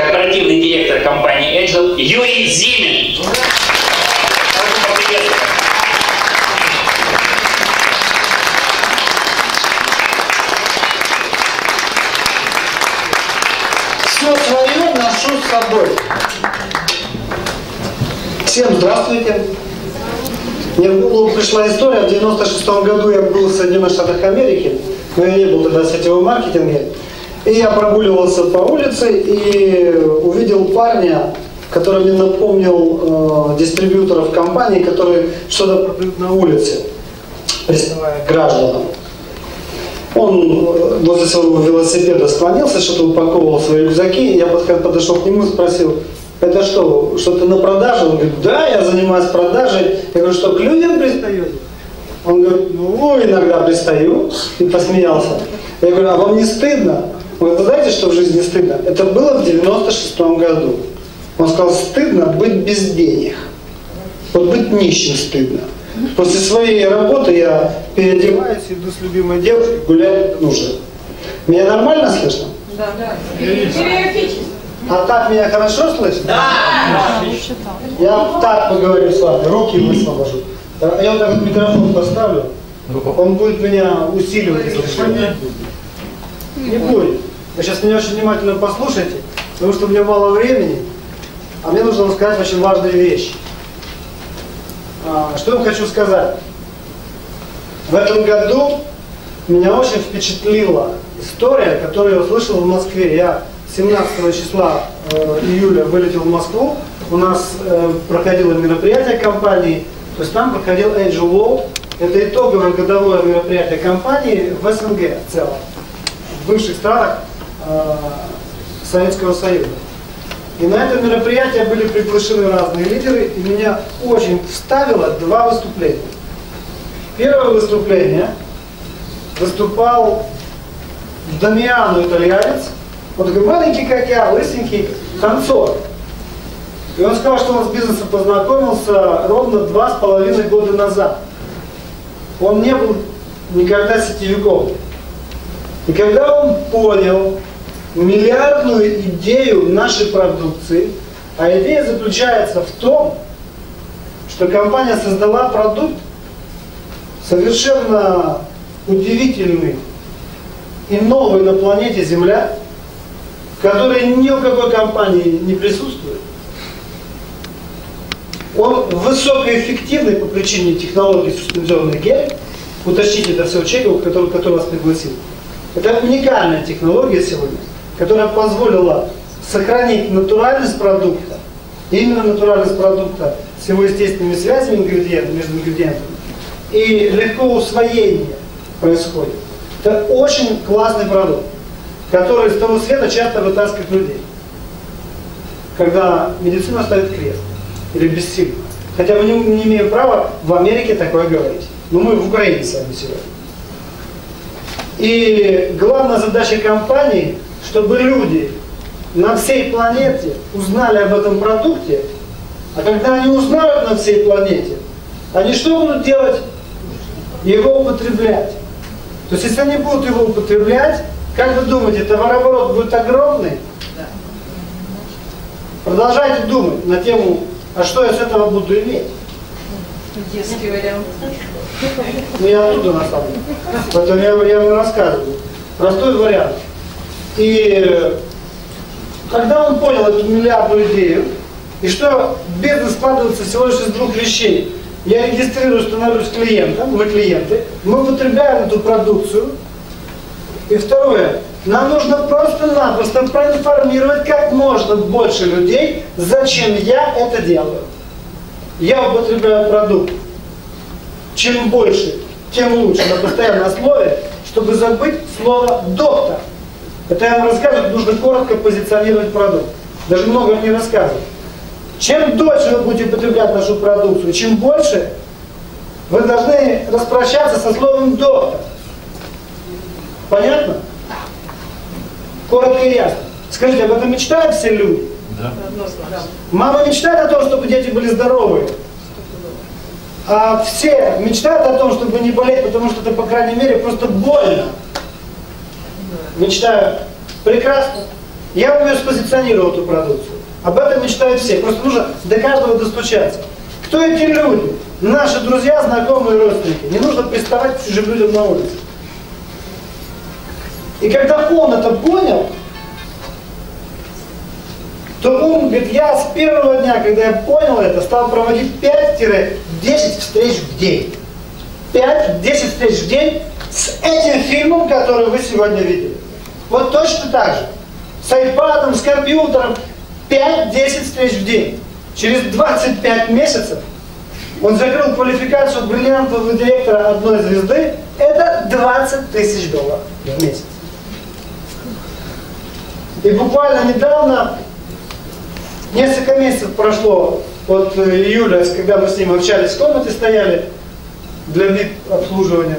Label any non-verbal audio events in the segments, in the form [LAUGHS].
корпоративный директор компании Agile Юрий Зимин. Все свое ношу с собой. Всем здравствуйте. Мне в голову пришла история. В 96 году я был в Соединенных Штатах Америки, но я не был тогда в сетевом маркетинге. И я прогуливался по улице и увидел парня, который мне напомнил э, дистрибьюторов компании, которые что-то продают на улице, приставая гражданам. Он э, возле своего велосипеда склонился, что-то упаковывал свои рюкзаки. Я подошел к нему и спросил, это что, что-то на продаже? Он говорит, да, я занимаюсь продажей. Я говорю, что к людям пристаете? Он говорит, ну, иногда пристаю. И посмеялся. Я говорю, а вам не стыдно? Вы знаете, что в жизни стыдно? Это было в 96 году. Он сказал, стыдно быть без денег. Вот быть нищим стыдно. После своей работы я переодеваюсь, иду с любимой девушкой, гулять нужно. Меня нормально слышно? Да. да. А так меня хорошо слышно? Да. Я так поговорю с вами, руки высвобожу. Я вот так вот микрофон поставлю, он будет меня усиливать, если что. Не будет. Вы сейчас меня очень внимательно послушайте, потому что у меня мало времени, а мне нужно сказать очень важные вещи. А, что я хочу сказать? В этом году меня очень впечатлила история, которую я услышал в Москве. Я 17 числа э, июля вылетел в Москву, у нас э, проходило мероприятие компании, то есть там проходил Angel World, это итоговое годовое мероприятие компании в СНГ в целом, в бывших странах Советского Союза. И на это мероприятие были приглашены разные лидеры, и меня очень вставило два выступления. Первое выступление выступал Дамиану итальянец, он такой маленький, как я, лысенький, танцор. И он сказал, что он с бизнесом познакомился ровно два с половиной года назад. Он не был никогда сетевиком. И когда он понял миллиардную идею нашей продукции, а идея заключается в том, что компания создала продукт совершенно удивительный и новый на планете Земля, который ни у какой компании не присутствует. Он высокоэффективный по причине технологии суспензионный гель. Уточните это все у человека, который, который вас пригласил. Это уникальная технология сегодня, которая позволила сохранить натуральность продукта, именно натуральность продукта с его естественными связями ингредиентов, между ингредиентами, и легко усвоение происходит. Это очень классный продукт которые с того света часто вытаскивают людей. Когда медицина ставит крест или бессильно. Хотя мы не, не имеем права в Америке такое говорить. Но мы в Украине с вами сегодня. И главная задача компании, чтобы люди на всей планете узнали об этом продукте, а когда они узнают на всей планете, они что будут делать? Его употреблять. То есть если они будут его употреблять, как вы думаете, товарооборот будет огромный? Продолжайте думать на тему, а что я с этого буду иметь? Детский вариант. Ну я оттуда на самом деле. Поэтому я, я вам рассказываю. Простой вариант. И когда он понял эту миллиардную идею, и что бизнес складывается всего лишь из двух вещей. Я регистрирую, становлюсь клиентом, мы клиенты, мы употребляем эту продукцию, и второе, нам нужно просто-напросто проинформировать как можно больше людей, зачем я это делаю. Я употребляю продукт. Чем больше, тем лучше на постоянной основе, чтобы забыть слово «доктор». Это я вам рассказываю, нужно коротко позиционировать продукт. Даже много не рассказывать. Чем дольше вы будете употреблять нашу продукцию, чем больше вы должны распрощаться со словом «доктор». Понятно? Коротко и ясно. Скажите, об этом мечтают все люди? Да. Мама мечтает о том, чтобы дети были здоровы. А все мечтают о том, чтобы не болеть, потому что это, по крайней мере, просто больно. Мечтают. Прекрасно. Я умею спозиционировать эту продукцию. Об этом мечтают все. Просто нужно до каждого достучаться. Кто эти люди? Наши друзья, знакомые, родственники. Не нужно приставать к чужим людям на улице. И когда он это понял, то он говорит, я с первого дня, когда я понял это, стал проводить 5-10 встреч в день. 5-10 встреч в день с этим фильмом, который вы сегодня видели. Вот точно так же. С айпадом, с компьютером. 5-10 встреч в день. Через 25 месяцев он закрыл квалификацию бриллиантового директора одной звезды. Это 20 тысяч долларов в месяц. И буквально недавно, несколько месяцев прошло от июля, когда мы с ним общались, в комнате стояли для вид обслуживания,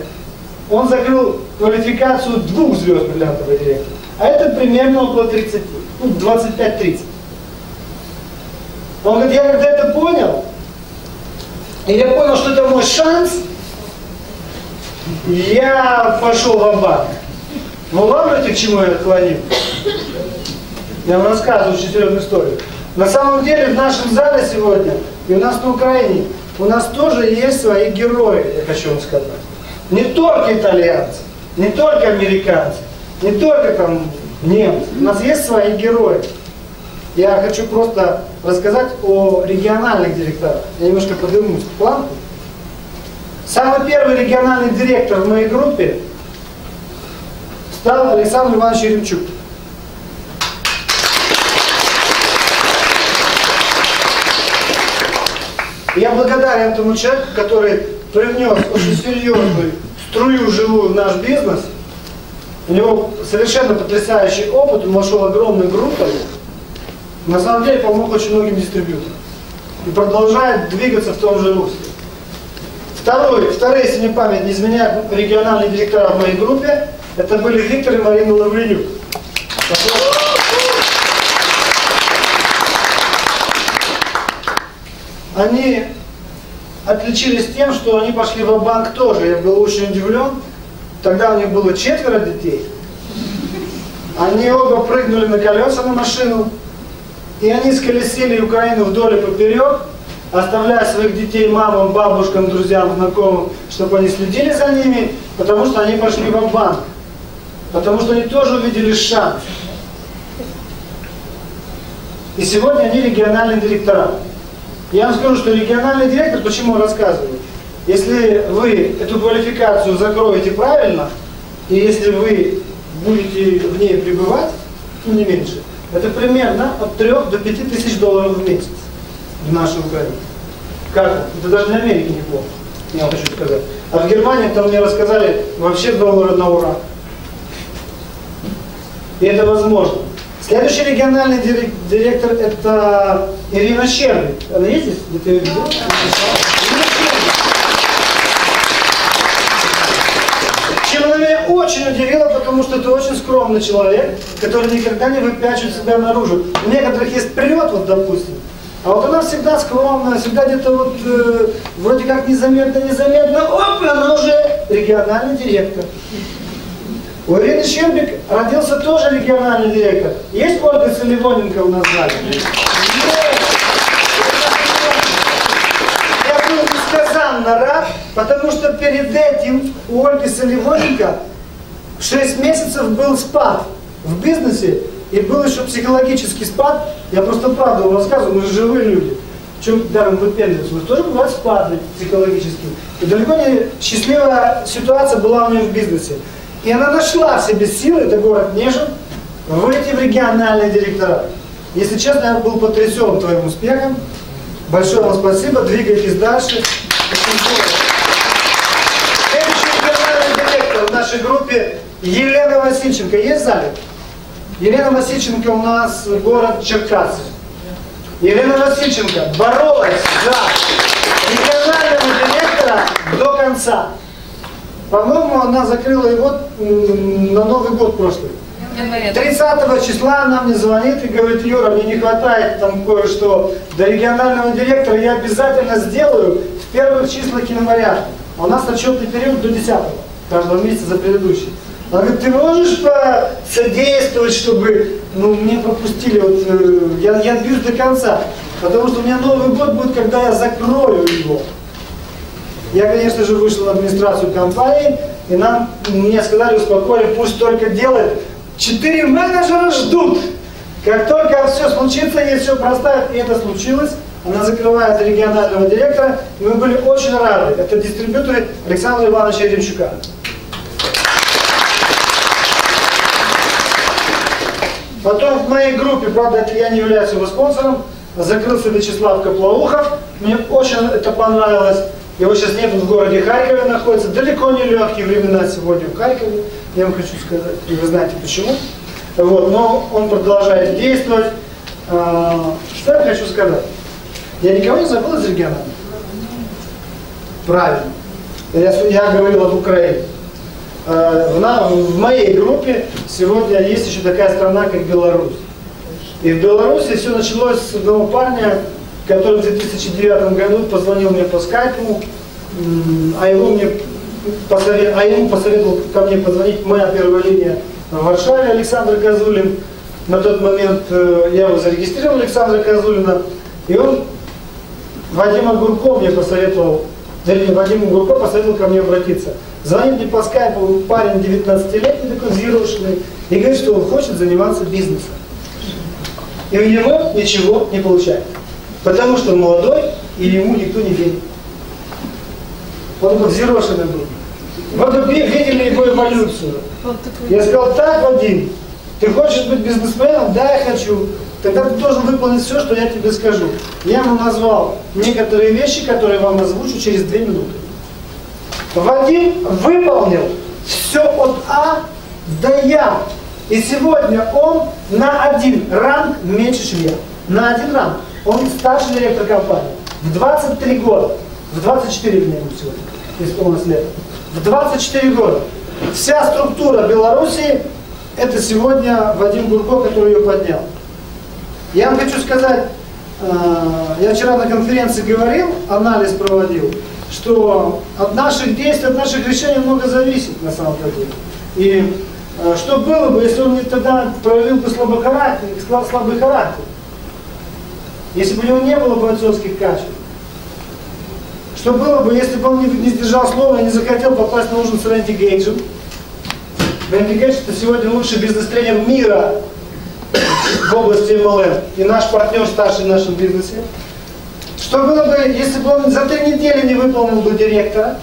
он закрыл квалификацию двух звезд бриллиантового директора. А это примерно около 30, ну 25-30. Он говорит, я когда это понял, и я понял, что это мой шанс, я пошел в банк Вы ладно, к чему я клонил? Я вам рассказываю очень серьезную историю. На самом деле в нашем зале сегодня, и у нас на Украине, у нас тоже есть свои герои, я хочу вам сказать. Не только итальянцы, не только американцы, не только там немцы. У нас есть свои герои. Я хочу просто рассказать о региональных директорах. Я немножко поднимусь к планку. Самый первый региональный директор в моей группе стал Александр Иванович Еремчук. Я благодарен этому человеку, который привнес очень серьезную струю живую в наш бизнес. У него совершенно потрясающий опыт, он вошел огромной группой. На самом деле помог очень многим дистрибьюторам. И продолжает двигаться в том же русле. Второй, вторые, если мне память не изменяет, региональные директора в моей группе, это были Виктор и Марина Лавренюк. Они отличились тем, что они пошли в банк тоже. Я был очень удивлен. Тогда у них было четверо детей. Они оба прыгнули на колеса на машину, и они сколесили Украину вдоль и поперек, оставляя своих детей мамам, бабушкам, друзьям, знакомым, чтобы они следили за ними, потому что они пошли в банк. Потому что они тоже увидели шанс. И сегодня они региональные директора. Я вам скажу, что региональный директор, почему рассказываю? Если вы эту квалификацию закроете правильно, и если вы будете в ней пребывать, ну не меньше, это примерно от 3 до 5 тысяч долларов в месяц в нашей Украине. Как? Это даже для Америки неплохо, я вам хочу сказать. А в Германии там мне рассказали вообще доллары на ура. И это возможно. Следующий региональный директор это Ирина Щербик. Она есть здесь? Ее видел? Чем она меня очень удивила, потому что это очень скромный человек, который никогда не выпячивает себя наружу. У некоторых есть прилет, вот допустим, а вот она всегда скромная, всегда где-то вот э, вроде как незаметно-незаметно, оп, она уже региональный директор. У Ирины Щербик родился тоже региональный директор. Есть Ольга Соливоненко у нас в зале? Я был несказанно рад, потому что перед этим у Ольги Соливоненко 6 месяцев был спад в бизнесе, и был еще психологический спад. Я просто правду вам рассказываю, мы же живые люди. В чем даром выпендриваться? Нас тоже бывают спады психологические. И далеко не счастливая ситуация была у нее в бизнесе. И она нашла в себе силы, это город Нежин, выйти в региональные директора. Если честно, я был потрясен твоим успехом. Большое вам спасибо, двигайтесь дальше. Следующий региональный директор в нашей группе Елена Васильченко. Есть в зале? Елена Васильченко у нас город Черкассы. Елена Васильченко боролась за регионального директора до конца. По-моему, она закрыла его на Новый год прошлый. 30 числа она мне звонит и говорит, Юра, мне не хватает там кое-что до регионального директора, я обязательно сделаю в первых числах января. У нас отчетный период до 10 каждого месяца за предыдущий. Она говорит, ты можешь посодействовать, чтобы ну, мне пропустили, вот, э, я, я бьюсь до конца, потому что у меня Новый год будет, когда я закрою его. Я, конечно же, вышел на администрацию компании, и нам, мне сказали, успокоили, пусть только делает. Четыре менеджера ждут. Как только все случится, если все проставят, и это случилось, она закрывает регионального директора, и мы были очень рады. Это дистрибьюторы Александра Ивановича Ремчука. Потом в моей группе, правда, это я не являюсь его спонсором, закрылся Вячеслав Коплоухов. Мне очень это понравилось. Его сейчас нет в городе Харькове находится. Далеко не легкие времена сегодня в Харькове. Я вам хочу сказать, и вы знаете почему. Вот, но он продолжает действовать. А, Что я хочу сказать? Я никого не забыл из региона. Правильно. Я, я говорил об Украине. Э, В, на- в моей группе сегодня есть еще такая страна, как Беларусь. И в Беларуси все началось с одного парня, который в 2009 году позвонил мне по скайпу, а его мне посовет- а ему посоветовал ко мне позвонить моя первая линия в Варшаве Александр Козулин. На тот момент э, я его зарегистрировал, Александра Козулина, и он Вадим Огурко мне посоветовал, вернее, Вадим Огурко посоветовал ко мне обратиться. Звонит мне по скайпу парень 19-летний, такой взъерошенный, и говорит, что он хочет заниматься бизнесом. И у него ничего не получается. Потому что он молодой, и ему никто не верит. Он такой взъерошенный был. Вот видели его эволюцию. Я сказал, так, Вадим, ты хочешь быть бизнесменом? Да, я хочу. Тогда ты должен выполнить все, что я тебе скажу. Я ему назвал некоторые вещи, которые вам озвучу через две минуты. Вадим выполнил все от А до Я. И сегодня он на один ранг меньше, чем я. На один ранг. Он старший директор компании. В 23 года. В 24 дня ему сегодня. Исполнилось лет. В 24 года. Вся структура Белоруссии, это сегодня Вадим Гурко, который ее поднял. Я вам хочу сказать, э, я вчера на конференции говорил, анализ проводил, что от наших действий, от наших решений много зависит на самом деле. И э, что было бы, если он не тогда проявил бы слабый характер, сла- слабый характер? Если бы у него не было бойцовских качеств? Что было бы, если бы он не, не сдержал слова и не захотел попасть на ужин с Рэнди Гейджем? Рэнди Гейдж это сегодня лучший бизнес-тренер мира в области MLM и наш партнер старший в нашем бизнесе. Что было бы, если бы он за три недели не выполнил бы директора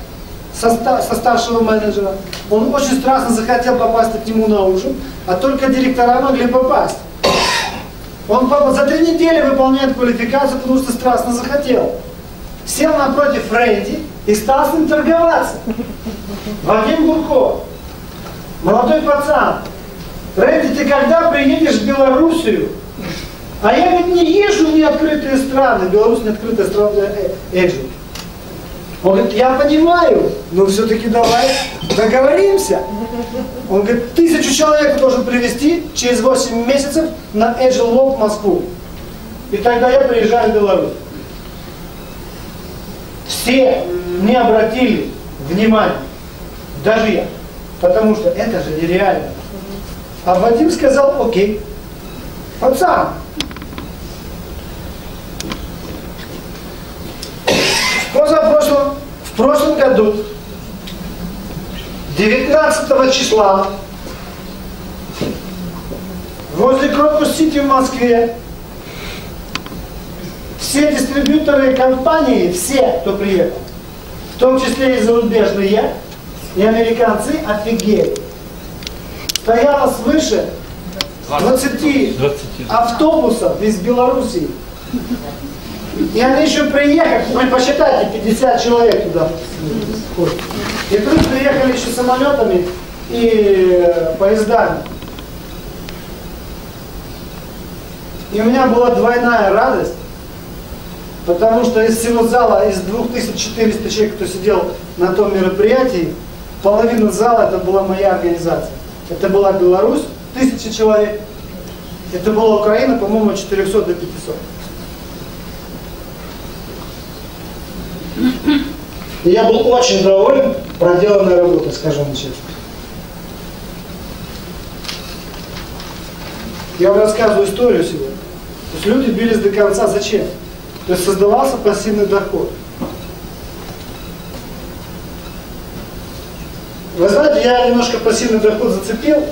со, со старшего менеджера? Он очень страстно захотел попасть к нему на ужин, а только директора могли попасть. Он за три недели выполняет квалификацию, потому что страстно захотел. Сел напротив Рэнди и стал с ним торговаться. Вадим Гурко, молодой пацан, Рэнди, ты когда приедешь в Белоруссию? А я ведь не езжу в неоткрытые страны. Беларусь не открытая страна для э- Эджи. Он говорит, я понимаю, но все-таки давай договоримся. Он говорит, тысячу человек должен привезти через 8 месяцев на Agile Walk в Москву. И тогда я приезжаю в Беларусь. Все не обратили внимания. Даже я. Потому что это же нереально. А Вадим сказал, окей. Пацан, позапрошлом, в прошлом году, 19 числа, возле Крокус-Сити в Москве, все дистрибьюторы компании, все, кто приехал, в том числе и зарубежные, и американцы, офигели. Стояло свыше 20 автобусов из Белоруссии. И они еще приехали, вы посчитайте, 50 человек туда. И плюс приехали еще самолетами и э, поездами. И у меня была двойная радость, потому что из всего зала, из 2400 человек, кто сидел на том мероприятии, половина зала это была моя организация. Это была Беларусь, тысяча человек. Это была Украина, по-моему, от 400 до 500. И я был очень доволен проделанной работой, скажем честно. Я вам рассказываю историю сегодня. То есть люди бились до конца. Зачем? То есть создавался пассивный доход. Вы знаете, я немножко пассивный доход зацепил,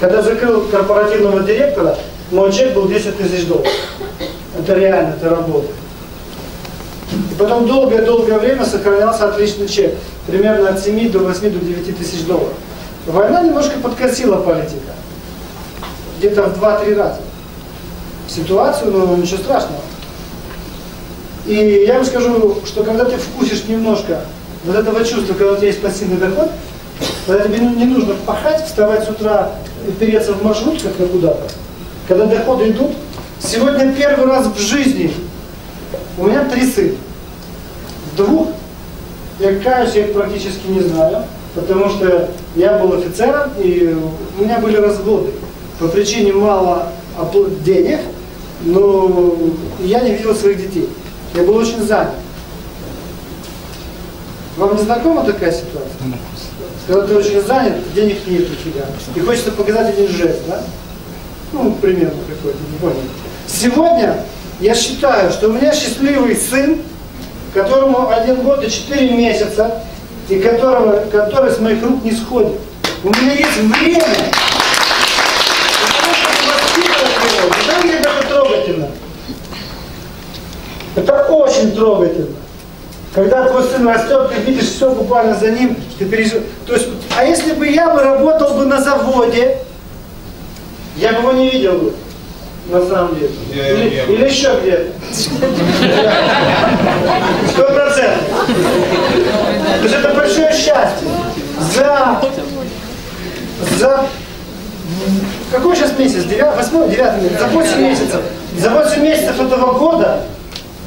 когда закрыл корпоративного директора, мой чек был 10 тысяч долларов. Это реально, это работа. И потом долгое-долгое время сохранялся отличный чек. Примерно от 7 до 8 до 9 тысяч долларов. Война немножко подкосила политика. Где-то в 2-3 раза. Ситуацию, но ничего страшного. И я вам скажу, что когда ты вкусишь немножко вот этого чувства, когда у тебя есть пассивный доход, когда тебе не нужно пахать, вставать с утра и переться в маршрутках на куда-то, когда доходы идут, сегодня первый раз в жизни у меня три сына. Двух, я каюсь, я практически не знаю, потому что я был офицером, и у меня были разводы. По причине мало денег, но я не видел своих детей. Я был очень занят. Вам не знакома такая ситуация? Когда ты очень занят, денег нет у тебя. И хочется показать один жест, да? Ну, примерно какой-то, не понял. Сегодня я считаю, что у меня счастливый сын, которому один год и четыре месяца, и которого, который с моих рук не сходит. У меня есть время. знаете, как это трогательно? Это очень трогательно. Когда твой сын растет, ты видишь все буквально за ним, ты переживаешь. То есть, а если бы я бы работал бы на заводе, я бы его не видел бы, на самом деле. Его или, не или еще где-то. Сто процентов. То есть это большое счастье. За, за какой сейчас месяц? Девятый, восьмой, девятый месяц? За 8 месяцев. За 8 месяцев этого года,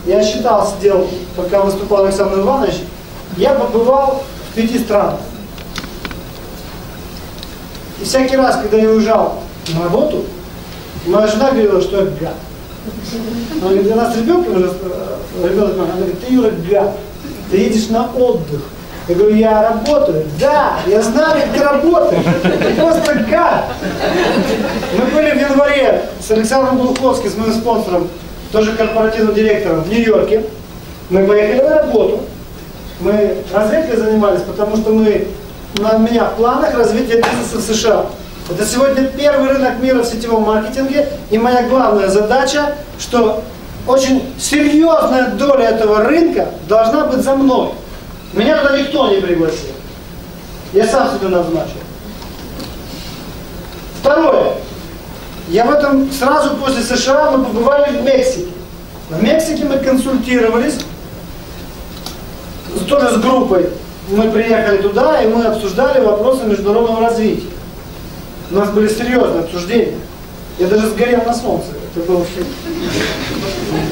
я считал, сидел, пока выступал Александр Иванович, я побывал в пяти странах. И всякий раз, когда я уезжал на работу, моя жена говорила, что я гад. Она говорит, у нас ребенок уже, э, ребенок, она говорит, ты, Юра, гад, ты едешь на отдых. Я говорю, я работаю. Да, я знаю, как ты работаешь. Ты просто гад. Мы были в январе с Александром Глуховским, с моим спонсором, тоже корпоративным директором в Нью-Йорке. Мы поехали на работу. Мы разведкой занимались, потому что мы, на меня в планах развития бизнеса в США. Это сегодня первый рынок мира в сетевом маркетинге, и моя главная задача, что очень серьезная доля этого рынка должна быть за мной. Меня туда никто не пригласил. Я сам себя назначил. Второе. Я в этом сразу после США мы побывали в Мексике. В Мексике мы консультировались, тоже с группой. Мы приехали туда, и мы обсуждали вопросы международного развития. У нас были серьезные обсуждения. Я даже сгорел на солнце. Это было все.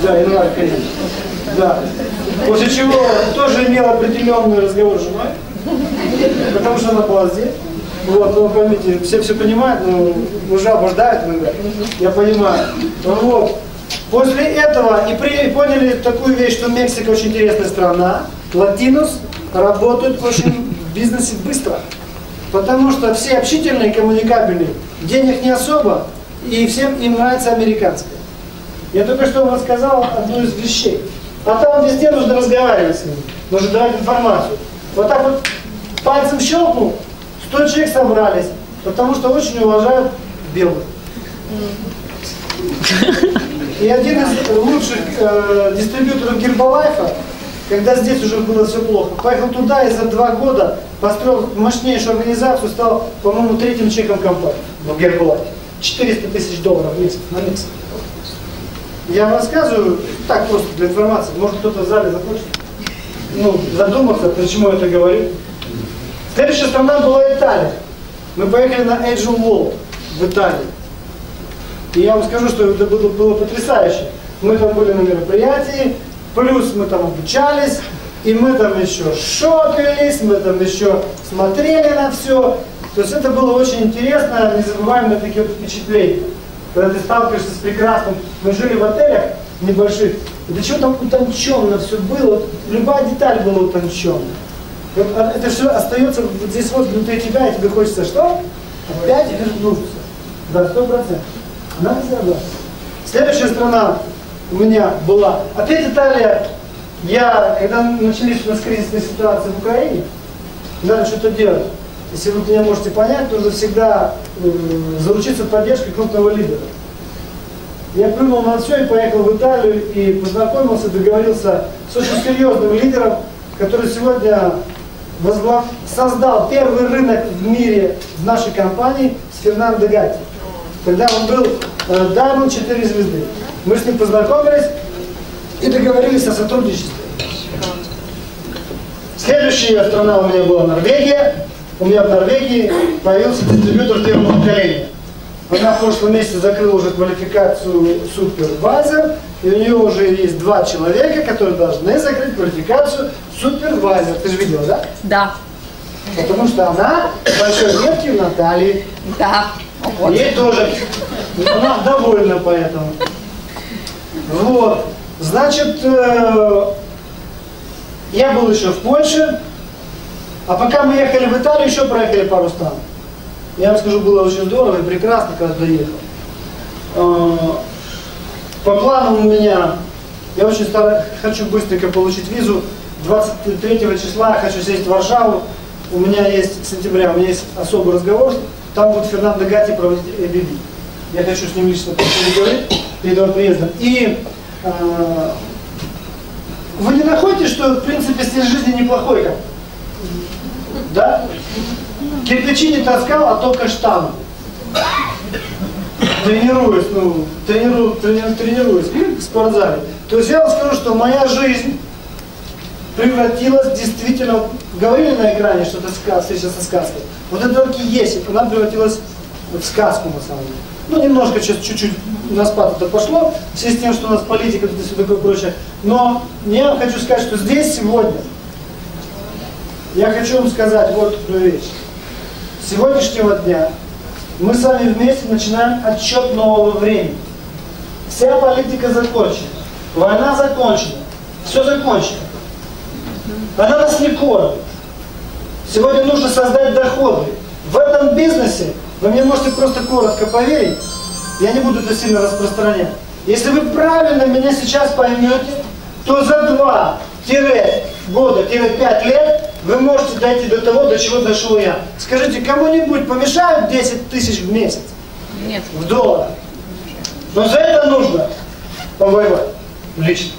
Да, январь, конечно. Да. После чего тоже имел определенный разговор с женой, потому что она была здесь. Вот, ну, поймите, все все понимают, но уже обождают иногда. Я понимаю. Вот. После этого и, при, поняли такую вещь, что Мексика очень интересная страна. Латинус работают очень в бизнесе быстро. Потому что все общительные, коммуникабельные, денег не особо, и всем им нравится американское. Я только что вам рассказал одну из вещей. А там везде нужно разговаривать с ними, нужно давать информацию. Вот так вот пальцем щелкнул, 100 человек собрались, потому что очень уважают белых. И один из лучших э, дистрибьюторов Гербалайфа, когда здесь уже было все плохо, поехал туда и за два года построил мощнейшую организацию, стал, по-моему, третьим чеком компании в Гербалайфе. 400 тысяч долларов в месяц на месяц. Я рассказываю так просто для информации. Может кто-то в зале захочет ну, задуматься, почему я это говорю. Следующая страна была Италия. Мы поехали на Agile World в Италии. И я вам скажу, что это было, было потрясающе. Мы там были на мероприятии, плюс мы там обучались, и мы там еще шопились, мы там еще смотрели на все. То есть это было очень интересно, незабываемые такие вот впечатления. Когда ты сталкиваешься с прекрасным. Мы жили в отелях небольших, до чего там утонченно все было, любая деталь была утонченная. Вот а- это все остается вот здесь вот внутри тебя, и тебе хочется что? Опять вернуться. Да, сто процентов. Не зарабатывает. Следующая страна у меня была. Опять Италия. Я, когда начались у нас кризисные ситуации в Украине, надо что-то делать. Если вы меня можете понять, нужно всегда э, заручиться поддержкой крупного лидера. Я плюнул на все и поехал в Италию и познакомился, договорился с очень серьезным лидером, который сегодня возглав... создал первый рынок в мире в нашей компании с Фернандо Гатти. Когда он был э, Diamond 4 звезды. Мы с ним познакомились и договорились о сотрудничестве. Следующая страна у меня была Норвегия. У меня в Норвегии появился дистрибьютор первого поколения. Она в прошлом месяце закрыла уже квалификацию супервайзер, и у нее уже есть два человека, которые должны закрыть квалификацию супервайзер. Ты же видела, да? Да. Потому что она большой в Натальи. Да. Вот. Ей тоже. Она довольна поэтому. Вот. Значит, э, я был еще в Польше, а пока мы ехали в Италию, еще проехали пару стран. Я вам скажу, было очень здорово и прекрасно, когда доехал. Э, По плану у меня, я очень стараюсь, хочу быстренько получить визу. 23 числа хочу сесть в Варшаву. У меня есть, сентября, у меня есть особый разговор. Там будет Фернандо Гати проводить ABB. Я хочу с ним лично поговорить перед его приездом. И э, вы не находите, что, в принципе, стиль жизни неплохой? Как? Да? Кирпичи не таскал, а только штангу. Тренируюсь, ну, тренирую, трени- тренируюсь в спортзале. То есть я вам скажу, что моя жизнь превратилась действительно, говорили на экране, что это ска- встреча со сказкой. Вот это только и есть, она превратилась в сказку на самом деле. Ну, немножко сейчас чуть-чуть на спад это пошло, в связи с тем, что у нас политика, и все такое прочее. Но я хочу сказать, что здесь сегодня я хочу вам сказать вот какую вещь. С сегодняшнего дня мы с вами вместе начинаем отчет нового времени. Вся политика закончена. Война закончена. Все закончено. Она нас не кормит. Сегодня нужно создать доходы. В этом бизнесе вы мне можете просто коротко поверить, я не буду это сильно распространять. Если вы правильно меня сейчас поймете, то за 2-года-5 лет вы можете дойти до того, до чего дошел я. Скажите, кому-нибудь помешают 10 тысяч в месяц? Нет. В долларах. Но за это нужно повоевать лично.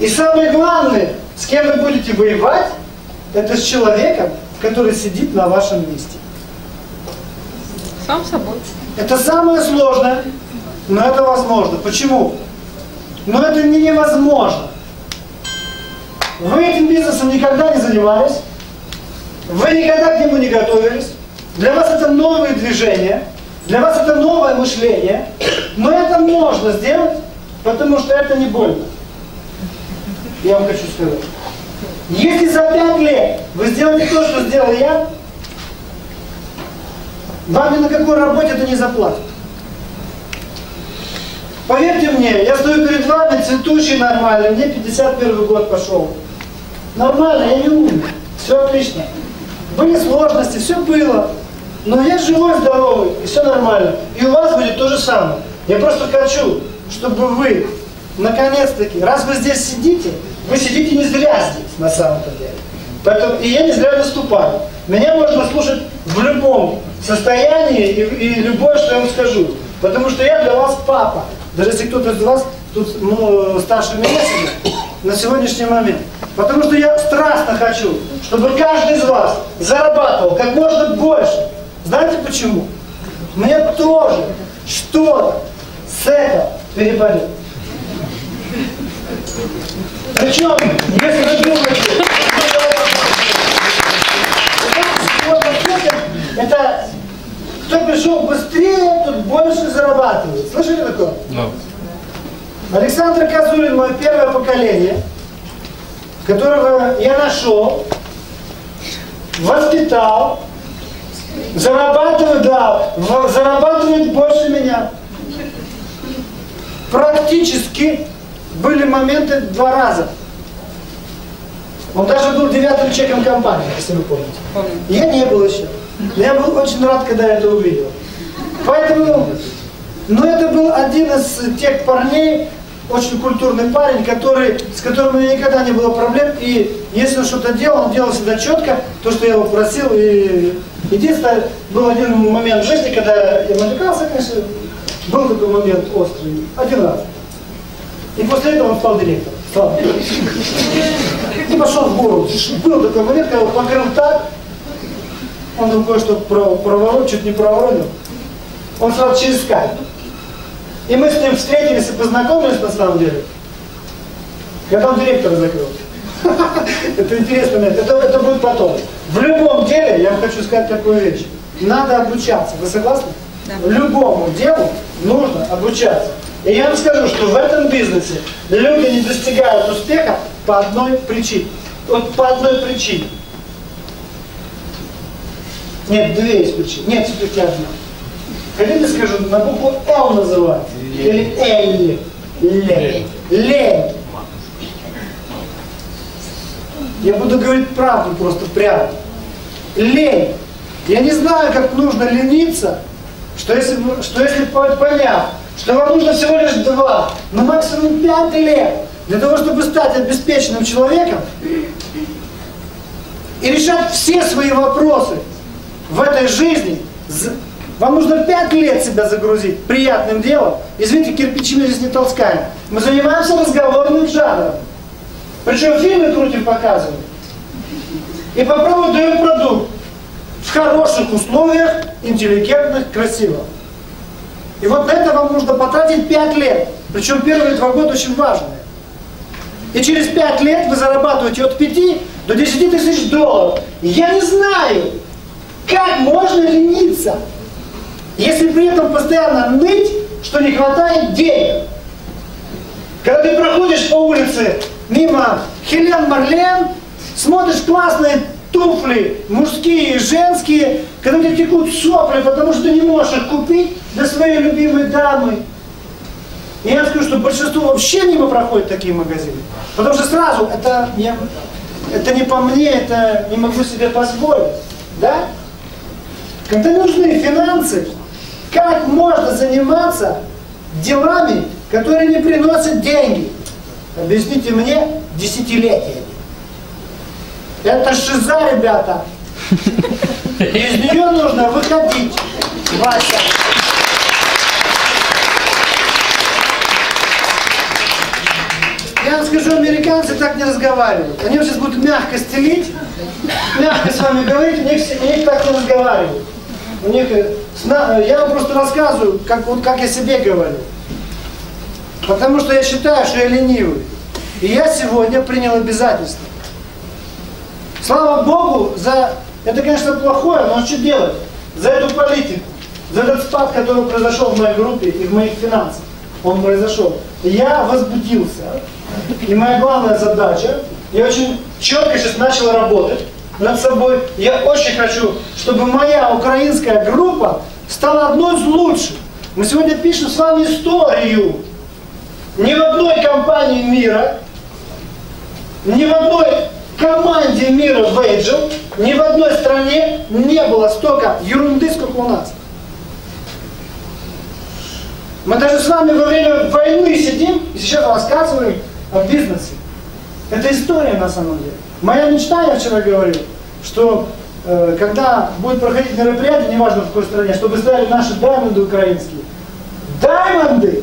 И самое главное, с кем вы будете воевать, это с человеком, который сидит на вашем месте. Сам собой. Это самое сложное, но это возможно. Почему? Но это не невозможно. Вы этим бизнесом никогда не занимались, вы никогда к нему не готовились. Для вас это новые движения, для вас это новое мышление, но это можно сделать, потому что это не больно. Я вам хочу сказать. Если за пять лет вы сделаете то, что сделал я, вам ни на какой работе это не заплатят. Поверьте мне, я стою перед вами цветущий нормальный, мне 51 год пошел. Нормально, я не умер. Все отлично. Были сложности, все было. Но я живой, здоровый, и все нормально. И у вас будет то же самое. Я просто хочу, чтобы вы, наконец-таки, раз вы здесь сидите, вы сидите не зря здесь, на самом-то деле. Поэтому и я не зря выступаю. Меня можно слушать в любом состоянии и, и любое, что я вам скажу. Потому что я для вас папа. Даже если кто-то из вас тут ну, старше меня сидит, на сегодняшний момент. Потому что я страстно хочу, чтобы каждый из вас зарабатывал как можно больше. Знаете почему? Мне тоже что-то с этого перепадет. Причем, если вы думаете, это кто пришел быстрее, тот больше зарабатывает. Слышали такое? Александр Козулин, мое первое поколение, которого я нашел, воспитал, зарабатывает, да, зарабатывает больше меня. Практически были моменты два раза. Он даже был девятым чеком компании, если вы помните. Я не был еще. Но я был очень рад, когда это увидел. Поэтому Но это был один из тех парней, очень культурный парень, который, с которым у меня никогда не было проблем. И если он что-то делал, он делал всегда четко, то, что я его просил. И единственное, был один момент в жизни, когда я матюкался, конечно, был такой момент острый. Один раз. И после этого он стал директором. Слава. И пошел в гору. Был такой момент, когда он покрыл так, он там кое-что про- проворот, чуть не проворонил. Он сразу через скайп. И мы с ним встретились и познакомились на самом деле. Когда он директора закрыл. [LAUGHS] Это интересно, это, это будет потом. В любом деле, я вам хочу сказать такую вещь. Надо обучаться. Вы согласны? Любому делу нужно обучаться. И я вам скажу, что в этом бизнесе люди не достигают успеха по одной причине. Вот по одной причине. Нет, две причины. Нет, все-таки одна. Хотите скажу, на букву Л называется? Или Л? Лень. Лень. Я буду говорить правду просто прямо. Лень. Я не знаю, как нужно лениться, что если, что если по- поняв, что вам нужно всего лишь два, но максимум пять лет для того, чтобы стать обеспеченным человеком и решать все свои вопросы в этой жизни, вам нужно пять лет себя загрузить приятным делом. Извините, кирпичи мы здесь не толскаем. Мы занимаемся разговорным жанром. Причем фильмы крутим, показываем. И попробуй даем продукт в хороших условиях, интеллигентных, красиво. И вот на это вам нужно потратить 5 лет. Причем первые два года очень важные. И через 5 лет вы зарабатываете от 5 до 10 тысяч долларов. Я не знаю, как можно лениться, если при этом постоянно ныть, что не хватает денег. Когда ты проходишь по улице мимо Хелен Марлен, смотришь классные туфли, мужские и женские, когда у тебя текут сопли, потому что ты не можешь их купить для своей любимой дамы. И я скажу, что большинство вообще мимо проходит такие магазины. Потому что сразу, это не, это не по мне, это не могу себе позволить. Да? Когда нужны финансы, как можно заниматься делами, которые не приносят деньги? Объясните мне десятилетиями. Это шиза, ребята. Из нее нужно выходить, Вася. Я вам скажу, американцы так не разговаривают. Они сейчас будут мягко стелить, мягко с вами говорить, у них, у них так не разговаривают. У них, я вам просто рассказываю, как, вот, как я себе говорю. Потому что я считаю, что я ленивый. И я сегодня принял обязательство. Слава Богу, за это, конечно, плохое, но что делать? За эту политику, за этот спад, который произошел в моей группе и в моих финансах. Он произошел. Я возбудился. И моя главная задача, я очень четко сейчас начал работать над собой. Я очень хочу, чтобы моя украинская группа стала одной из лучших. Мы сегодня пишем с вами историю. Ни в одной компании мира, ни в одной команде мира в Agile, ни в одной стране не было столько ерунды, сколько у нас. Мы даже с вами во время войны сидим и сейчас рассказываем о бизнесе. Это история на самом деле. Моя мечта, я вчера говорил, что э, когда будет проходить мероприятие, неважно в какой стране, чтобы стояли наши даймонды украинские. Даймонды!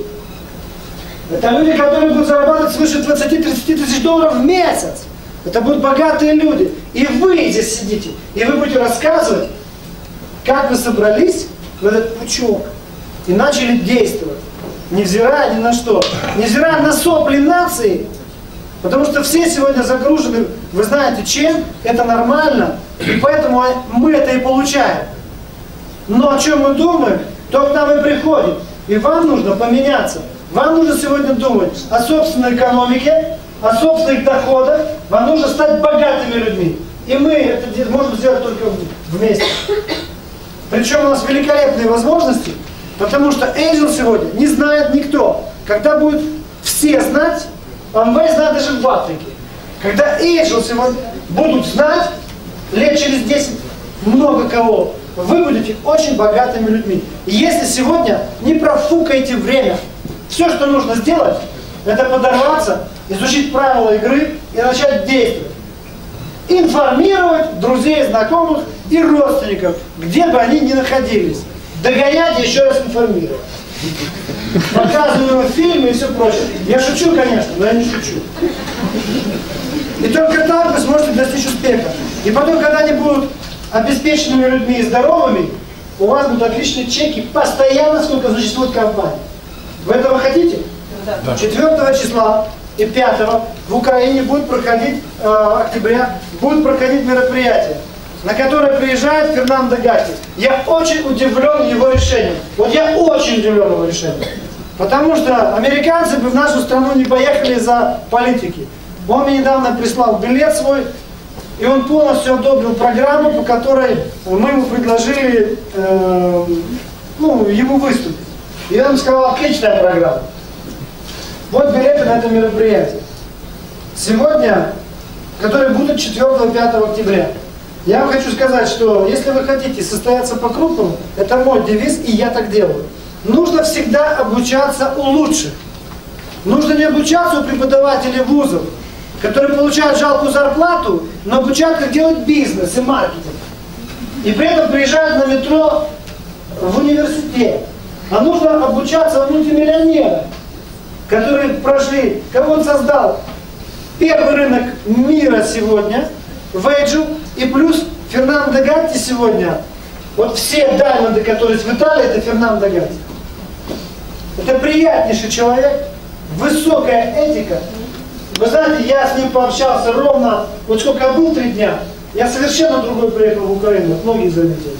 Это люди, которые будут зарабатывать свыше 20-30 тысяч долларов в месяц. Это будут богатые люди. И вы здесь сидите, и вы будете рассказывать, как вы собрались в этот пучок и начали действовать, невзирая ни на что, невзирая на сопли нации, потому что все сегодня загружены, вы знаете чем, это нормально, и поэтому мы это и получаем. Но о чем мы думаем, то к нам и приходит. И вам нужно поменяться. Вам нужно сегодня думать о собственной экономике, о собственных доходах. Вам нужно стать богатыми людьми. И мы это можем сделать только вместе. Причем у нас великолепные возможности, потому что Angel сегодня не знает никто. Когда будет все знать, Amway знает даже в Африке. Когда Angel сегодня будут знать, лет через 10 много кого вы будете очень богатыми людьми. Если сегодня не профукаете время, все, что нужно сделать, это подорваться, изучить правила игры и начать действовать. Информировать друзей, знакомых и родственников, где бы они ни находились. Догонять еще раз информировать. Показываю фильмы и все прочее. Я шучу, конечно, но я не шучу. И только так вы сможете достичь успеха. И потом, когда они будут обеспеченными людьми и здоровыми, у вас будут отличные чеки постоянно, сколько существует компания. Вы этого хотите? Да. 4 числа и 5 в Украине будет проходить, э, октября, будет проходить мероприятие, на которое приезжает Фернандо Гати. Я очень удивлен его решением. Вот я очень удивлен его решением. Потому что американцы бы в нашу страну не поехали за политики. Он мне недавно прислал билет свой, и он полностью одобрил программу, по которой мы ему предложили э, ну, ему выступить. И он сказал, отличная программа. Вот билеты на это мероприятие. Сегодня, которые будут 4-5 октября. Я вам хочу сказать, что если вы хотите состояться по-крупному, это мой девиз, и я так делаю. Нужно всегда обучаться у лучших. Нужно не обучаться у преподавателей вузов, которые получают жалкую зарплату, но обучают, как делать бизнес и маркетинг. И при этом приезжают на метро в университет. А нужно обучаться у мультимиллионера, которые прошли, кого он создал. Первый рынок мира сегодня, Вейджу, и плюс Фернандо Гатти сегодня. Вот все даймонды, которые в это Фернандо Гатти. Это приятнейший человек, высокая этика, вы знаете, я с ним пообщался ровно, вот сколько я был три дня, я совершенно другой приехал в Украину, многие заметили.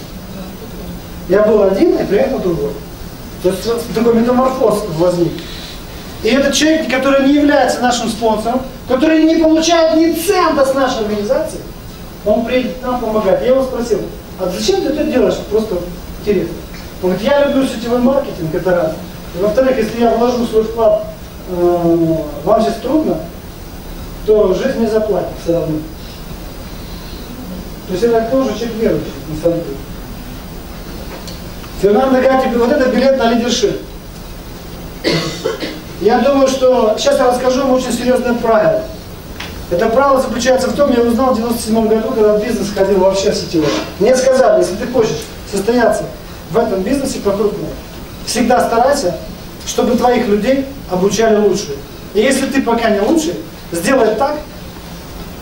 Я был один и приехал другой. То есть такой метаморфоз возник. И этот человек, который не является нашим спонсором, который не получает ни цента с нашей организации, он приедет нам помогать. Я его спросил, а зачем ты это делаешь? Просто интересно. Он говорит, я люблю сетевой маркетинг, это раз. И во-вторых, если я вложу свой вклад, э, вам сейчас трудно, то жизнь не заплатит все равно. То есть это тоже человек верующий, на самом деле. Фернандо Гатти, вот это билет на лидершип. Я думаю, что сейчас я расскажу вам очень серьезное правило. Это правило заключается в том, я узнал в 97 году, когда в бизнес ходил вообще сетевой. Мне сказали, если ты хочешь состояться в этом бизнесе по-крупному, всегда старайся, чтобы твоих людей обучали лучше. И если ты пока не лучший, сделать так,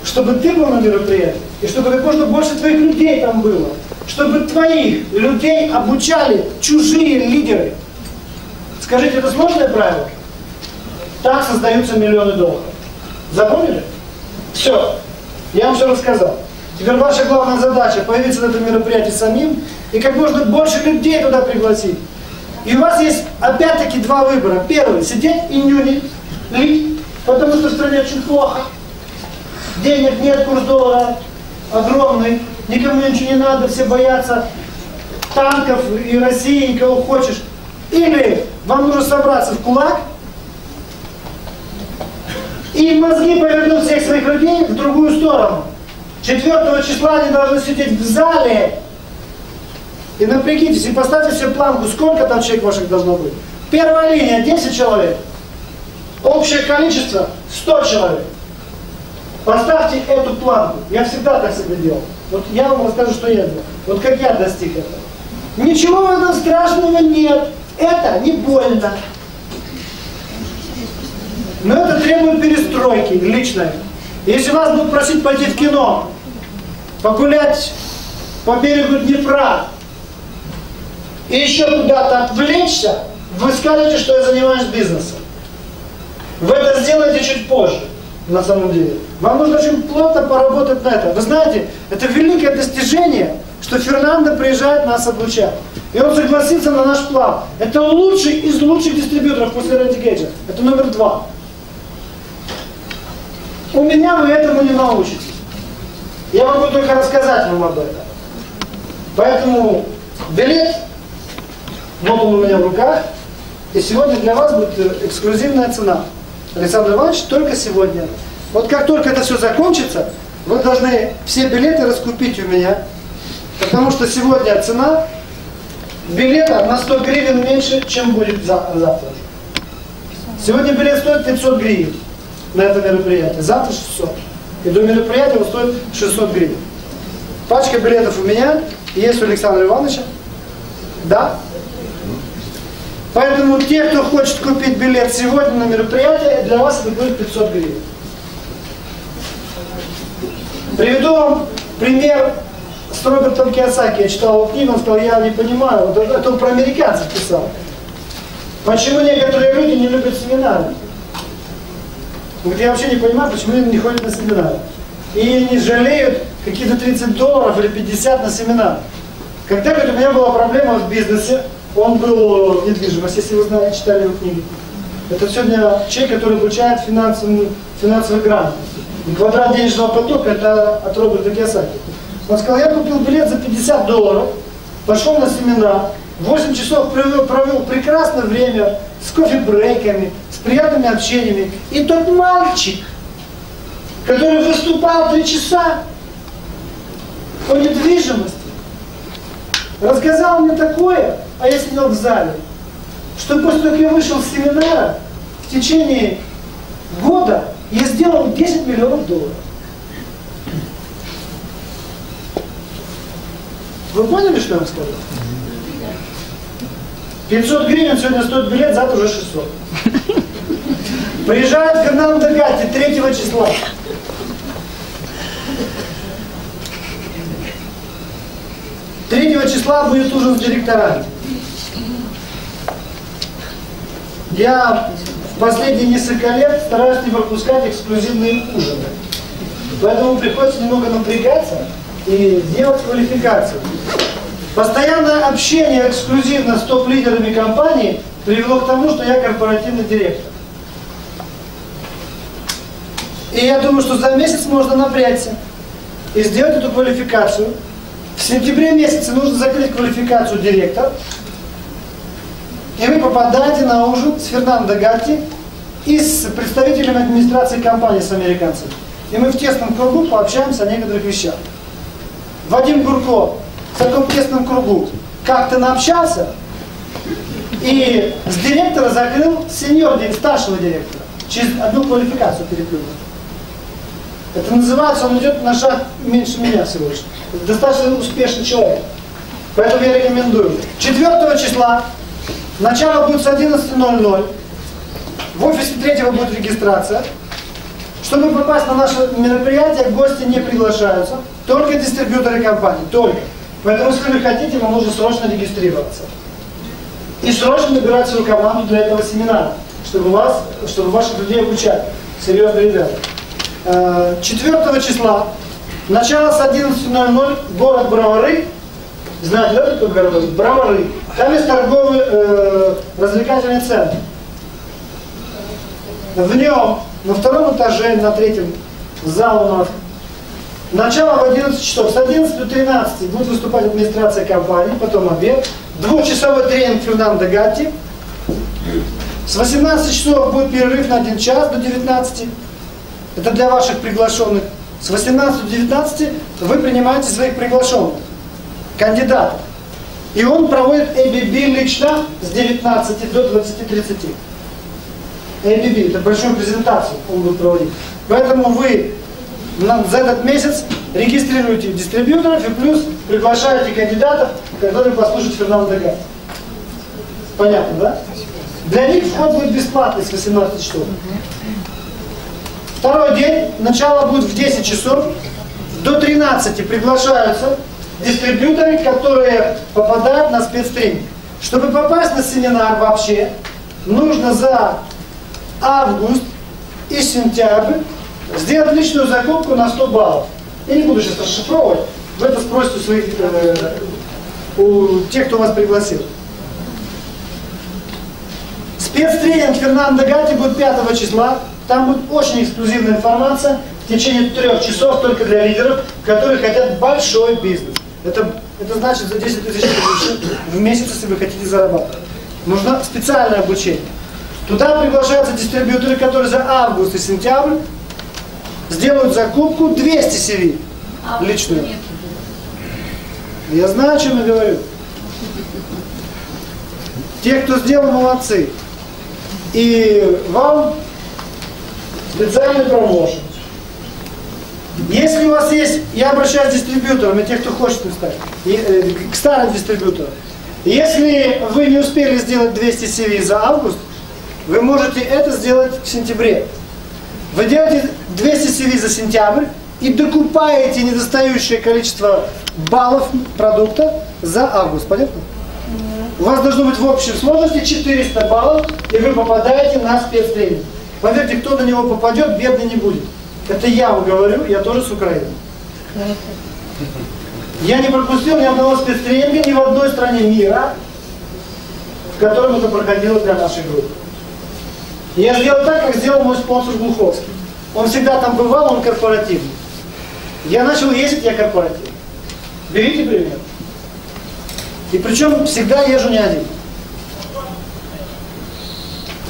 чтобы ты был на мероприятии, и чтобы как можно больше твоих людей там было, чтобы твоих людей обучали чужие лидеры. Скажите, это сложное правило? Так создаются миллионы долларов. Запомнили? Все. Я вам все рассказал. Теперь ваша главная задача появиться на этом мероприятии самим и как можно больше людей туда пригласить. И у вас есть опять-таки два выбора. Первый, сидеть и нюнить, лить, Потому что в стране очень плохо. Денег нет, курс доллара огромный, никому ничего не надо, все боятся танков и России, и кого хочешь. Или вам нужно собраться в кулак и мозги повернуть всех своих людей в другую сторону. 4 числа они должны сидеть в зале. И напрягитесь, и поставьте себе планку, сколько там человек ваших должно быть. Первая линия 10 человек. Общее количество 100 человек. Поставьте эту планку. Я всегда так себе делал. Вот я вам расскажу, что я делал. Вот как я достиг этого. Ничего в этом страшного нет. Это не больно. Но это требует перестройки личной. Если вас будут просить пойти в кино, погулять по берегу Днепра и еще куда-то отвлечься, вы скажете, что я занимаюсь бизнесом. Вы это сделаете чуть позже, на самом деле. Вам нужно очень плотно поработать на это. Вы знаете, это великое достижение, что Фернандо приезжает нас обучать. И он согласился на наш план. Это лучший из лучших дистрибьюторов после Гейджа. Это номер два. У меня вы этому не научитесь. Я могу только рассказать вам об этом. Поэтому билет, вот он у меня в руках. И сегодня для вас будет эксклюзивная цена. Александр Иванович, только сегодня. Вот как только это все закончится, вы должны все билеты раскупить у меня. Потому что сегодня цена билета на 100 гривен меньше, чем будет за- завтра. Сегодня билет стоит 500 гривен на это мероприятие, завтра 600. И до мероприятия он стоит 600 гривен. Пачка билетов у меня, есть у Александра Ивановича. Да? Поэтому те, кто хочет купить билет сегодня на мероприятие, для вас это будет 500 гривен. Приведу вам пример с Робертом Киосаки. Я читал его книгу, он сказал, я не понимаю, это он про американцев писал. Почему некоторые люди не любят семинары? Говорит, я вообще не понимаю, почему они не ходят на семинары. И не жалеют какие-то 30 долларов или 50 на семинар. Когда говорит, у меня была проблема в бизнесе, он был в недвижимости, если вы знаете, читали его книги. Это сегодня человек, который получает финансовый, финансовый грант. И квадрат денежного потока это от Роберта Киосаки. Он сказал, я купил билет за 50 долларов, пошел на семинар, 8 часов провел, провел прекрасное время с кофе-брейками, с приятными общениями. И тот мальчик, который выступал 3 часа по недвижимости, рассказал мне такое, а я сидел в зале, что после того, как я вышел с семинара, в течение года я сделал 10 миллионов долларов. Вы поняли, что я вам сказал? 500 гривен сегодня стоит билет, завтра уже 600. [LAUGHS] Приезжает Фернандо Гатти 3 числа. Третьего числа будет ужин с директорами. Я в последние несколько лет стараюсь не пропускать эксклюзивные ужины. Поэтому приходится немного напрягаться и делать квалификацию. Постоянное общение эксклюзивно с топ-лидерами компании привело к тому, что я корпоративный директор. И я думаю, что за месяц можно напрячься и сделать эту квалификацию. В сентябре месяце нужно закрыть квалификацию директор. И вы попадаете на ужин с Фернандо Гатти и с представителями администрации компании, с американцами. И мы в тесном кругу пообщаемся о некоторых вещах. Вадим Гурко в таком тесном кругу как-то наобщался и с директора закрыл сеньор, старшего директора через одну квалификацию переплюнул. Это называется, он идет на шаг меньше меня всего лишь. Достаточно успешный человек. Поэтому я рекомендую. 4 числа начало будет с 11.00. В офисе 3 будет регистрация. Чтобы попасть на наше мероприятие, гости не приглашаются. Только дистрибьюторы компании. Только. Поэтому, если вы хотите, вам нужно срочно регистрироваться. И срочно набирать свою команду для этого семинара, чтобы, вас, чтобы ваших людей обучать. Серьезно, ребята. Э, 4 числа, начало с 11.00, город Бровары. Знаете, да, такой город? Бровары. Там есть торговый э, развлекательный центр. В нем на втором этаже, на третьем зал у нас Начало в 11 часов. С 11 до 13 будет выступать администрация компании, потом обед. Двухчасовой тренинг Фернандо Гатти. С 18 часов будет перерыв на 1 час до 19. Это для ваших приглашенных. С 18 до 19 вы принимаете своих приглашенных, кандидатов. И он проводит ABB лично с 19 до 20.30. ABB, это большую презентацию он будет проводить. Поэтому вы за этот месяц регистрируете дистрибьюторов и плюс приглашаете кандидатов, которые послушают Фернандо Гатти. Понятно, да? Для них вход будет бесплатный с 18 часов. Второй день, начало будет в 10 часов. До 13 приглашаются дистрибьюторы, которые попадают на спецтренинг. Чтобы попасть на семинар вообще, нужно за август и сентябрь сделать личную закупку на 100 баллов. Я не буду сейчас расшифровывать, вы это спросите у своих, э, у тех, кто вас пригласил. Спецтренинг Фернандо Гати будет 5 числа. Там будет очень эксклюзивная информация в течение трех часов только для лидеров, которые хотят большой бизнес. Это, это значит за 10 тысяч в месяц, если вы хотите зарабатывать. Нужно специальное обучение. Туда приглашаются дистрибьюторы, которые за август и сентябрь сделают закупку 200 CV личную. Я знаю, о чем я говорю. Те, кто сделал, молодцы. И вам специальный промоушен. Если у вас есть, я обращаюсь к дистрибьюторам и тех, кто хочет им стать, и, э, к старым дистрибьюторам. Если вы не успели сделать 200 CV за август, вы можете это сделать в сентябре. Вы делаете 200 CV за сентябрь и докупаете недостающее количество баллов продукта за август. Понятно? У вас должно быть в общей сложности 400 баллов, и вы попадаете на спецтренинг. Поверьте, кто на него попадет, бедный не будет. Это я вам говорю, я тоже с Украины. Я не пропустил ни одного спецтренинга ни в одной стране мира, в котором это проходило для нашей группы. Я сделал так, как сделал мой спонсор Глуховский. Он всегда там бывал, он корпоративный. Я начал ездить, я корпоративный. Берите пример. И причем всегда езжу не один.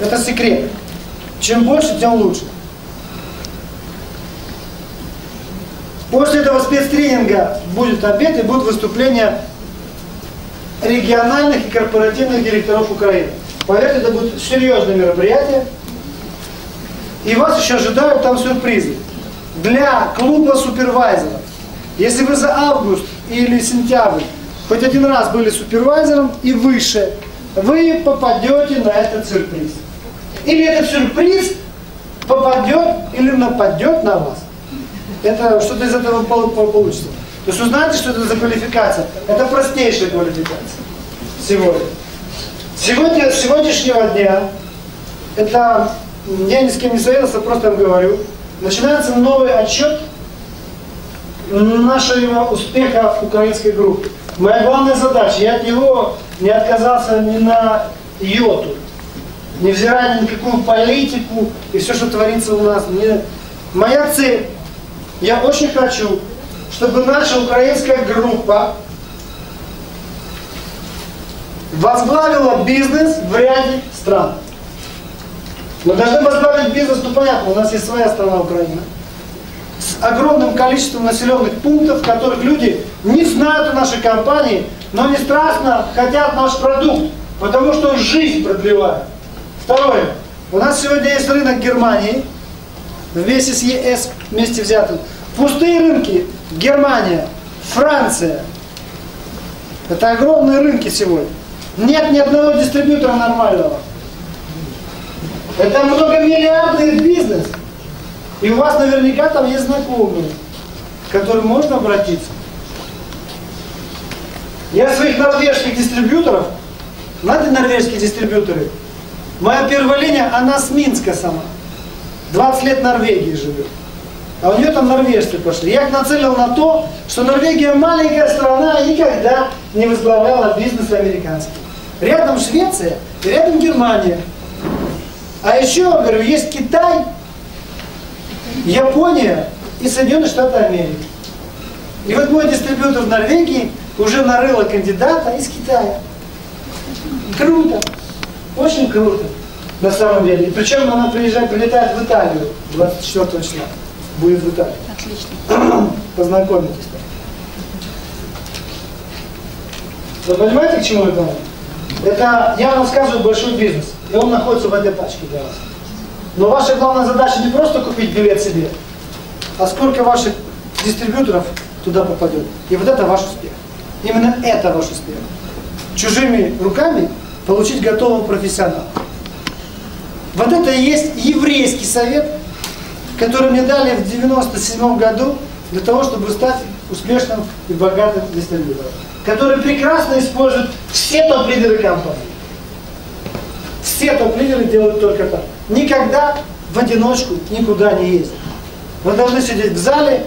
Это секрет. Чем больше, тем лучше. После этого спецтренинга будет обед и будут выступления региональных и корпоративных директоров Украины. Поверьте, это будет серьезное мероприятие. И вас еще ожидают там сюрпризы. Для клуба супервайзеров. Если вы за август или сентябрь хоть один раз были супервайзером и выше, вы попадете на этот сюрприз. Или этот сюрприз попадет или нападет на вас. Это что-то из этого получится. То есть узнаете, что это за квалификация. Это простейшая квалификация сегодня. Сегодня, с сегодняшнего дня, это я ни с кем не советовался, просто вам говорю, начинается новый отчет нашего успеха украинской группы. Моя главная задача, я от него не отказался ни на йоту, невзирая ни на какую политику и все, что творится у нас. Мне... Моя цель, я очень хочу, чтобы наша украинская группа возглавила бизнес в ряде стран. Мы должны возглавить бизнес, ну понятно, у нас есть своя страна Украина. С огромным количеством населенных пунктов, в которых люди не знают о нашей компании, но не страшно хотят наш продукт, потому что он жизнь продлевает. Второе. У нас сегодня есть рынок Германии, вместе с ЕС вместе взятым. Пустые рынки Германия, Франция. Это огромные рынки сегодня. Нет ни одного дистрибьютора нормального. Это многомиллиардный бизнес. И у вас наверняка там есть знакомые, к которым можно обратиться. Я своих норвежских дистрибьюторов, знаете норвежские дистрибьюторы? Моя первая линия, она с Минска сама. 20 лет Норвегии живет. А у нее там норвежцы пошли. Я их нацелил на то, что Норвегия маленькая страна и никогда не возглавляла бизнес американский. Рядом Швеция, рядом Германия. А еще, говорю, есть Китай, Япония и Соединенные Штаты Америки. И вот мой дистрибьютор в Норвегии уже нарыла кандидата из Китая. Круто. Очень круто. На самом деле. И причем она приезжает, прилетает в Италию 24 числа. Будет в Италии. Отлично. [CLEARS THROAT] Познакомитесь. Вы понимаете, к чему это? Это, я вам рассказываю, большой бизнес. И он находится в этой пачке для вас. Но ваша главная задача не просто купить билет себе, а сколько ваших дистрибьюторов туда попадет. И вот это ваш успех. Именно это ваш успех. Чужими руками получить готового профессионала. Вот это и есть еврейский совет, который мне дали в 97 году для того, чтобы стать успешным и богатым дистрибьютором, который прекрасно использует все топ-лидеры компании. Все топ-лидеры делают только так. Никогда в одиночку никуда не ездят. Вы должны сидеть в зале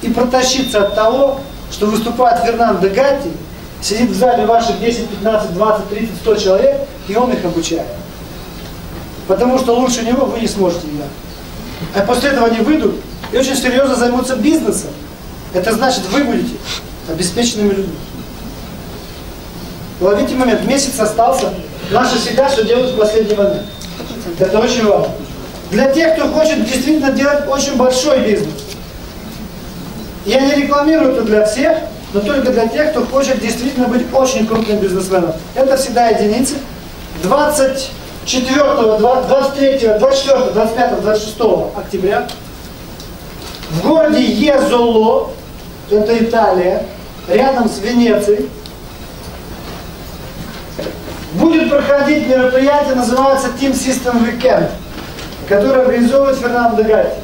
и протащиться от того, что выступает Фернандо Гатти, сидит в зале ваших 10, 15, 20, 30, 100 человек, и он их обучает. Потому что лучше него вы не сможете делать. А после этого они выйдут и очень серьезно займутся бизнесом. Это значит, вы будете обеспеченными людьми. Ловите момент, месяц остался. Наши всегда что делают в последний момент. Это очень важно. Для тех, кто хочет действительно делать очень большой бизнес. Я не рекламирую это для всех, но только для тех, кто хочет действительно быть очень крупным бизнесменом. Это всегда единицы. 24, 23, 24, 25, 26 октября в городе Езоло, это Италия, рядом с Венецией, будет проходить мероприятие, называется Team System Weekend, которое организовывает Фернандо Гатти.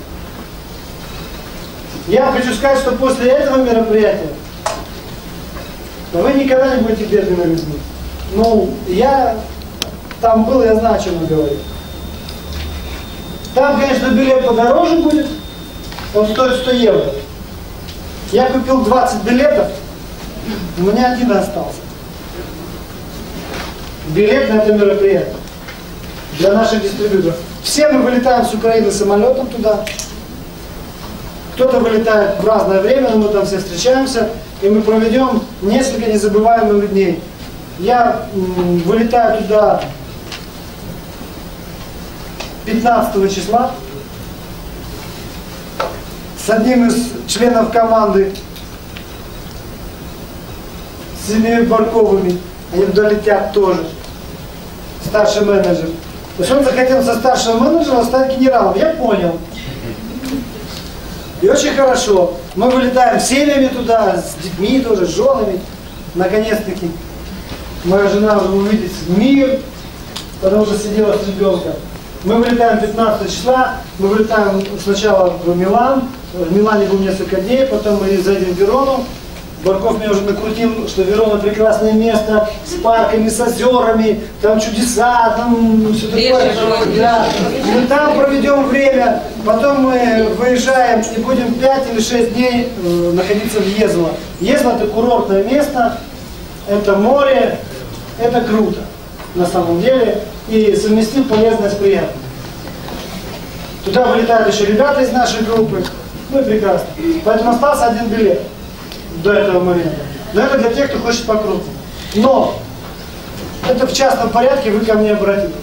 Я хочу сказать, что после этого мероприятия вы никогда не будете бедными людьми. Ну, я там был, я знаю, о чем я говорю. Там, конечно, билет подороже будет, он стоит 100 евро. Я купил 20 билетов, у меня один остался. Билет на это мероприятие для наших дистрибьюторов. Все мы вылетаем с Украины самолетом туда. Кто-то вылетает в разное время, но мы там все встречаемся, и мы проведем несколько незабываемых дней. Я вылетаю туда 15 числа с одним из членов команды, с семьей Барковыми. Они туда летят тоже. Старший менеджер. То есть он захотел со старшего менеджера стать генералом. Я понял. И очень хорошо. Мы вылетаем семьями туда, с детьми тоже, с женами. Наконец-таки. Моя жена уже увидит мир, потому что сидела с ребенком. Мы вылетаем 15 числа, мы вылетаем сначала в Милан, в Милане будем несколько дней, потом мы заедем в Верону. Барков меня уже накрутил, что Верона прекрасное место, с парками, с озерами, там чудеса, там все такое. Да. Мы там проведем время, потом мы выезжаем и будем 5 или 6 дней э, находиться в Езло. Езло это курортное место, это море, это круто на самом деле и совместим полезное с приятным. Туда вылетают еще ребята из нашей группы. Ну и прекрасно. Поэтому остался один билет до этого момента. Но это для тех, кто хочет покрупнее. Но это в частном порядке вы ко мне обратитесь.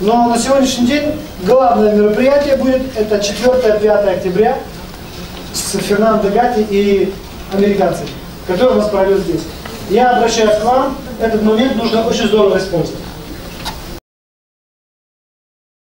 Но на сегодняшний день главное мероприятие будет это 4-5 октября с Фернандо Гати и американцами, которые нас проведут здесь. Я обращаюсь к вам, этот момент нужно очень здорово использовать.